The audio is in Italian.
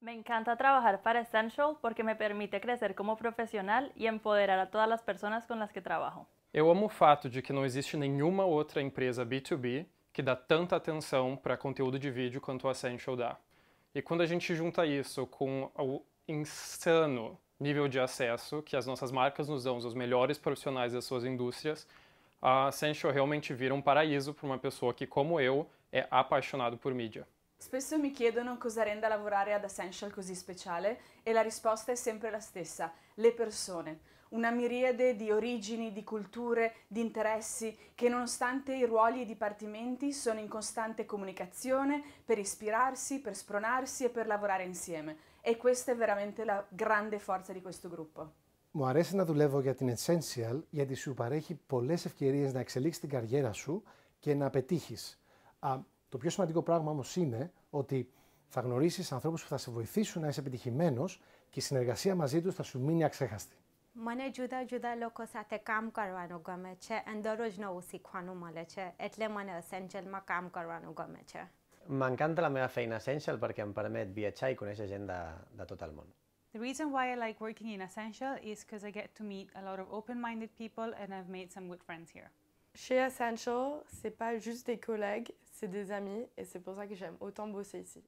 Me encanta trabajar para Essential porque me permite crecer como profesional y empoderar a todas las personas con las que trabajo. Eu amo o fato de que não existe nenhuma outra empresa B2B que dá tanta atenção para conteúdo de vídeo quanto a Essential dá. E quando a gente junta isso com o insano nível de acesso que as nossas marcas nos dão aos melhores profissionais das suas indústrias, a Essential realmente vira um paraíso para uma pessoa que, como eu, é apaixonado por mídia. Spesso mi chiedono cosa renda lavorare ad Essential così speciale e la risposta è sempre la stessa, le persone. Una miriade di origini, di culture, di interessi che nonostante i ruoli e i dipartimenti sono in costante comunicazione per ispirarsi, per spronarsi e per lavorare insieme. E questa è veramente la grande forza di questo gruppo. Μου αρέσει να δουλεύω για την Essential γιατί σου παρέχει πολλές ευκαιρίες να εξελίξεις την καριέρα σου και να πετύχεις. Το πιο σημαντικό πράγμα όμως είναι ότι θα γνωρίσεις ανθρώπους που θα σε βοηθήσουν να είσαι επιτυχημένος και η συνεργασία μαζί τους θα σου μείνει αξέχαστη. મને જુદા જુદા લોકો સાથે કામ કરવાનું ગમે છે અને દરરોજ નવું શીખવાનું મળે છે એટલે મને એસેન્શિયલમાં કામ કરવાનું ગમે છે M'encanta la meva feina Essential perquè em permet viatjar i conèixer gent de, de tot el món. The reason why I like working in Essential is because I get to meet a lot of open-minded people and I've made some good friends here. Chez Essential, c'est pas juste des collègues, c'est des amis et c'est pour ça que j'aime autant bosser ici.